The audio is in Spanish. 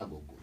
a Goku.